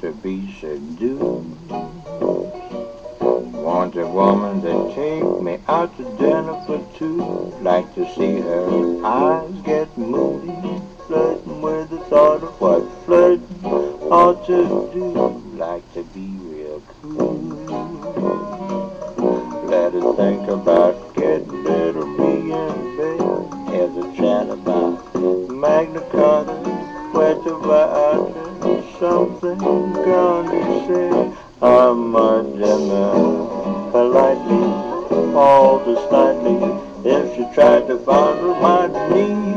to be seduced, Want a woman to take me out to dinner for two. Like to see her eyes get moody, flirting with the thought of what flirting ought to do. Like to be real cool. Let her think about getting little me in bed. Has a chat about Magna Carta, Puerto Vallarta something to say. I'm a dinner politely, all the slightly, if she tried to fondle my knees.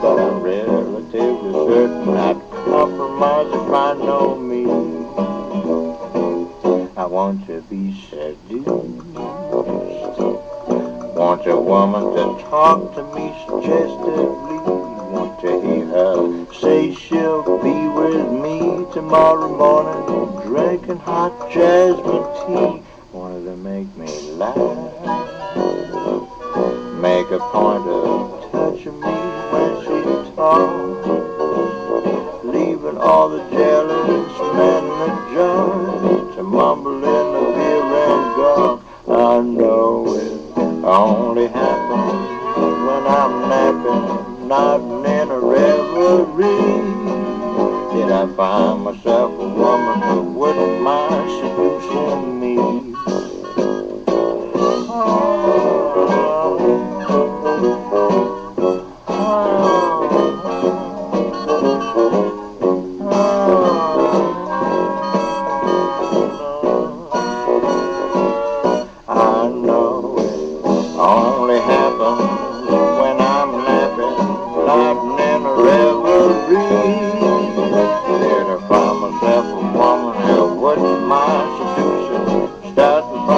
But I'm relatively certain I'd compromise if I know me. I want to be seduced. Want a woman to talk to me suggestively. Hear her say she'll be with me tomorrow morning, drinking hot jasmine tea. Wanted to make me laugh. Make a point of touching me when she talks. Leaving all the jealous men the joint to mumble in the beer and gum. I know it only happens when I'm napping, nodding in a reverie. Did I find myself a woman who wouldn't mind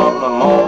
from the moment